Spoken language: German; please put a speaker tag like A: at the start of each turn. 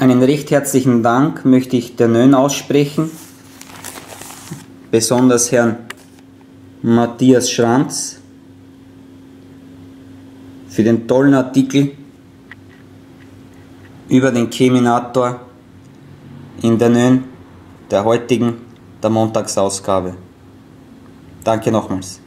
A: Einen recht herzlichen Dank möchte ich der Nön aussprechen, besonders Herrn Matthias Schranz für den tollen Artikel über den Cheminator in der Nön der heutigen, der Montagsausgabe. Danke nochmals.